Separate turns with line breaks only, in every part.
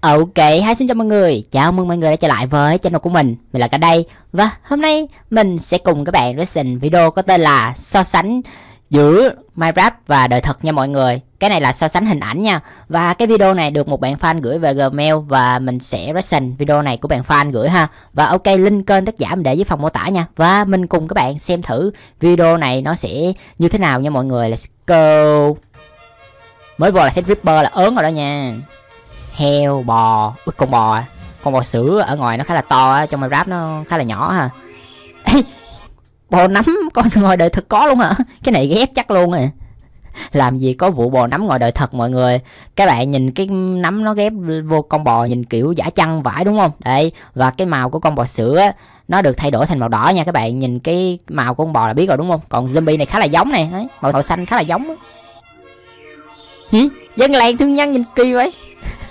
Ok, hi xin chào mọi người, chào mừng mọi người đã trở lại với channel của mình. Mình là cả đây. Và hôm nay mình sẽ cùng các bạn reaction video có tên là So sánh giữa Minecraft và đời thật nha mọi người. Cái này là so sánh hình ảnh nha. Và cái video này được một bạn fan gửi về Gmail Và mình sẽ reaction video này của bạn fan gửi ha. Và ok, link kênh tác giả mình để dưới phần mô tả nha. Và mình cùng các bạn xem thử video này nó sẽ như thế nào nha mọi người. Let's go. Mới vô là thấy Ripper là ớn rồi đó nha heo bò. Ui, con bò à? con bò sữa ở ngoài nó khá là to á trong rap nó khá là nhỏ ha. Ê, bò nấm con ngoài đời thật có luôn hả? Cái này ghép chắc luôn à. Làm gì có vụ bò nấm ngoài đời thật mọi người. Các bạn nhìn cái nấm nó ghép vô con bò nhìn kiểu giả chăn vải đúng không? Đây và cái màu của con bò sữa nó được thay đổi thành màu đỏ nha các bạn. Nhìn cái màu của con bò là biết rồi đúng không? Còn zombie này khá là giống này đấy màu, màu xanh khá là giống dân làng thương nhân nhìn kỳ vậy.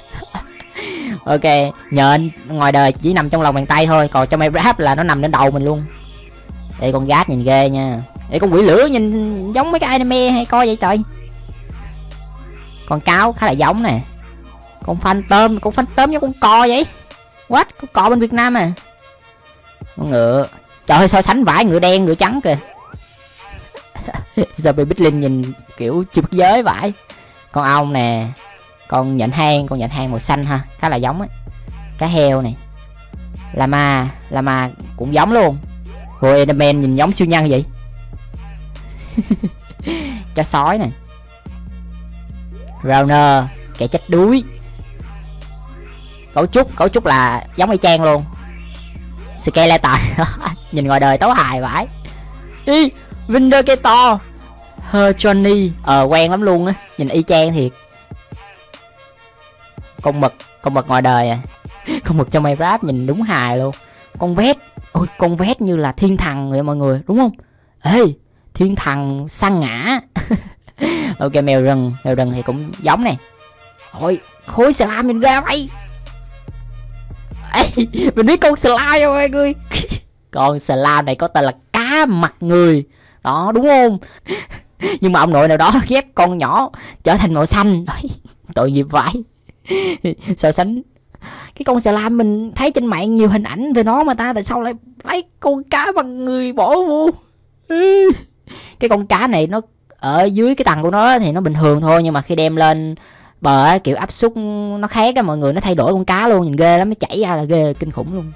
ok nhện ngoài đời chỉ nằm trong lòng bàn tay thôi, còn trong rap là nó nằm lên đầu mình luôn. Đây con gác nhìn ghê nha. Đây con quỷ lửa nhìn giống mấy cái anime hay coi vậy trời? Con cáo khá là giống nè. Con phantom con phantom giống con cò vậy. What? Con cò bên việt nam à? Con ngựa. Trời ơi, so sánh vải ngựa đen, ngựa trắng kìa. Giờ bị bích linh nhìn kiểu chụp giới vải. Con ong nè con nhện hang, con nhện hang màu xanh ha, khá là giống ấy cá heo này lama lama cũng giống luôn. Rồi Enderman nhìn giống siêu nhân vậy. Cho sói này. Rauner, Kẻ chết đuối. Cấu trúc Cấu trúc là giống y chang luôn. Skeleton, Nhìn ngoài đời tấu hài vãi. Ý Vindicator Her Johnny Ờ quen lắm luôn á, Nhìn y chang thiệt con mực con mực ngoài đời à? Con mực trong Minecraft nhìn đúng hài luôn. Con vét ôi con vét như là thiên thần vậy mọi người đúng không? Ê thiên thần săn ngã. Ok mèo rừng mèo rừng thì cũng giống này. Ôi khối slime nhìn ra vậy. Ê mình biết con slime không mọi người. Con slime này có tên là cá mặt người. Đó đúng không? Nhưng mà ông nội nào đó ghép con nhỏ trở thành màu xanh. Tội nghiệp vãi so sánh. Cái con xà lam mình thấy trên mạng nhiều hình ảnh về nó mà ta, tại sao lại lấy con cá bằng người bỏ vô? Cái con cá này nó ở dưới cái tầng của nó thì nó bình thường thôi, nhưng mà khi đem lên bờ kiểu áp suất nó khác á, mọi người nó thay đổi con cá luôn, nhìn ghê lắm, nó chảy ra là ghê, kinh khủng luôn.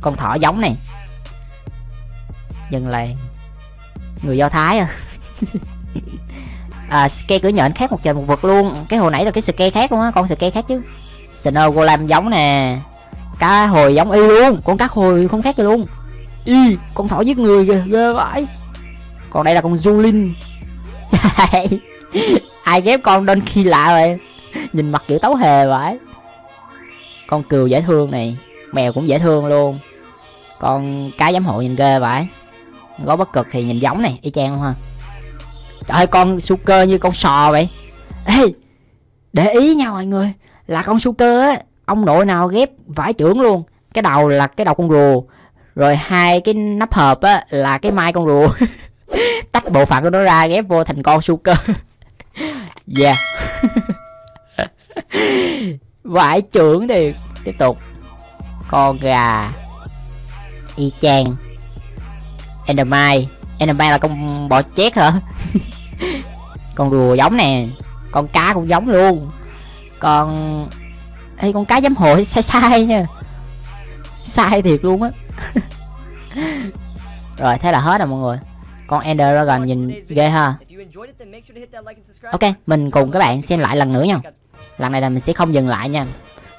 Con thỏ giống này. Dần là người do thái à. à, scale cửa nhện khác một trời một vực luôn. Cái hồi nãy là cái scale khác luôn á con scale khác chứ. Snow golem giống nè. Cá hồi giống y luôn con cá hồi không khác gì luôn. Y con thỏ giết người kìa ghê vãi. Còn đây là con Julin. Ai ghép con đơn khi lạ vậy? Nhìn mặt kiểu tấu hề vậy con cừu dễ thương này mèo cũng dễ thương luôn. Con cá giám hộ nhìn ghê vậy gấu bất cực thì nhìn giống này y chang luôn ha. Trời ơi con Suker như con sò vậy. Ê, Để ý nha mọi người, Là con Suker á, Ông nội nào ghép vải trưởng luôn. Cái đầu là cái đầu con rùa. Rồi hai cái nắp hộp á, Là cái mai con rùa. Tách bộ phận của nó ra, ghép vô thành con Suker. Yeah. Vải trưởng thì Tiếp tục. Con gà. Y chang. Endermite. Endermite là con bò chét hả? Con rùa giống nè. Con cá cũng giống luôn. Con Ê, con cá giám hội sai sai nha. Sai thiệt luôn á. Rồi thế là hết rồi mọi người. Con Ender Dragon nhìn ghê ha. Ok mình cùng các bạn xem lại lần nữa nha. Lần này là mình sẽ không dừng lại nha.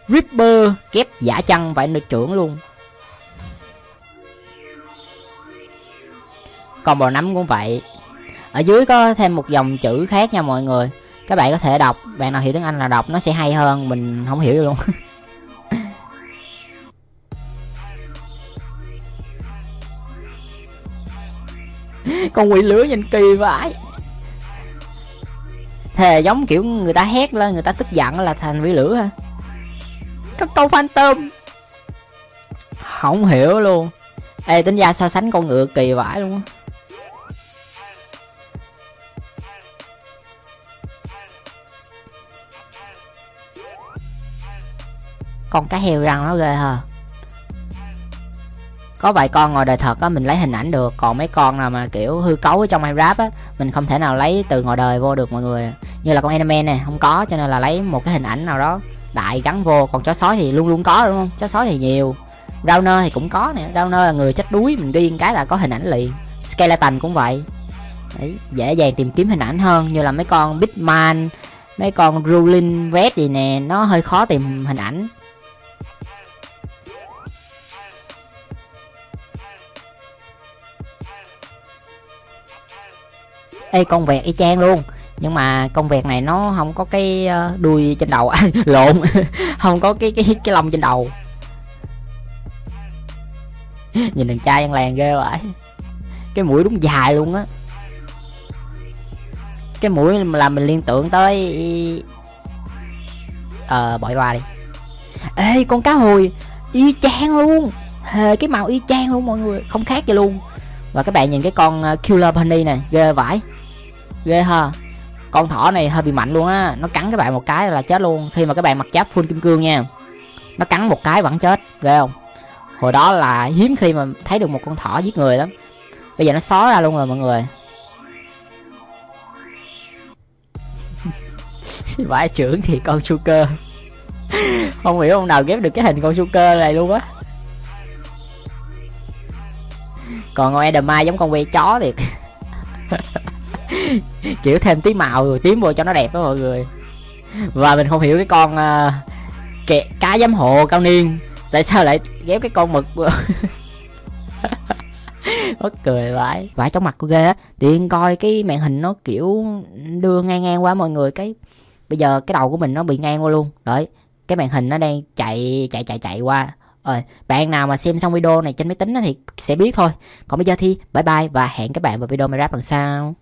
Ripper kép giả chăng phải được trưởng luôn. Còn bò nắm cũng vậy ở dưới có thêm một dòng chữ khác nha mọi người. Các bạn có thể đọc, bạn nào hiểu tiếng anh là đọc nó sẽ hay hơn, mình không hiểu luôn. Con quỷ lửa nhìn kỳ vãi. Thề giống kiểu người ta hét lên, người ta tức giận là thành quỷ lửa ha. Có câu phantom. Không hiểu luôn. Ê, tính ra so sánh con ngựa kỳ vãi luôn á. Con cá heo răng nó ghê hờ có vài con ngoài đời thật á mình lấy hình ảnh được. Còn mấy con nào mà kiểu hư cấu ở trong Minecraft á mình không thể nào lấy từ ngoài đời vô được mọi người. Như là con Enderman này không có cho nên là lấy một cái hình ảnh nào đó đại gắn vô. Còn chó sói thì luôn luôn có đúng không? Chó sói thì nhiều. Downer thì cũng có nè. Downer là người chết đuối mình điên cái là có hình ảnh liền. Skeleton cũng vậy. Đấy, dễ dàng tìm kiếm hình ảnh hơn. Như là mấy con Bitman mấy con Ruling Red gì nè nó hơi khó tìm hình ảnh. Ê, con vẹt y chang luôn. Nhưng mà công việc này nó không có cái ờ, đuôi trên đầu. Lộn, không có cái cái cái lông trên đầu. Nhìn thằng trai ăn làng ghê vậy. Cái mũi đúng dài luôn á. Cái mũi làm mình liên tưởng tới ờ bỏ qua đi. Ê, con cá hồi, y chang luôn. Hề, cái màu y chang luôn mọi người. Không khác gì luôn. Và các bạn nhìn cái con ờ, killer bunny này, ghê vãi ghê ha. Con thỏ này hơi bị mạnh luôn á. Nó cắn các bạn một cái là chết luôn. Khi mà các bạn mặc giáp full kim cương nha, nó cắn một cái vẫn chết. Ghê không? Hồi đó là hiếm khi mà thấy được một con thỏ giết người lắm. Bây giờ nó xó ra luôn rồi mọi người. Vãi trưởng thì con su cơ. Không hiểu ông nào ghép được cái hình con su cơ này luôn á. Còn con edamai giống con que chó thiệt. kiểu thêm tí màu rồi tím vô cho nó đẹp đó mọi người. Và mình không hiểu cái con ờ, uh, kẹ, cá giám hộ cao niên tại sao lại ghép cái con mực mất cười vãi. Vãi trong mặt của ghê á. Tiện coi cái màn hình nó kiểu đưa ngang ngang qua mọi người cái bây giờ cái đầu của mình nó bị ngang qua luôn. Đấy cái màn hình nó đang chạy chạy chạy chạy qua. Rồi bạn nào mà xem xong video này trên máy tính thì sẽ biết thôi. Còn bây giờ thì bye bye và hẹn các bạn vào video Minecraft lần sau.